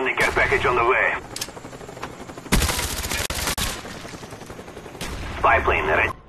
Friendly care package on the way. Spy plane ready.